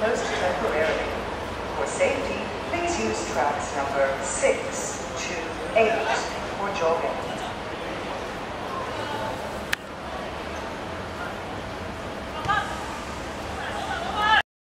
closed temporarily. For safety, please use tracks number 6 to 8 for jogging.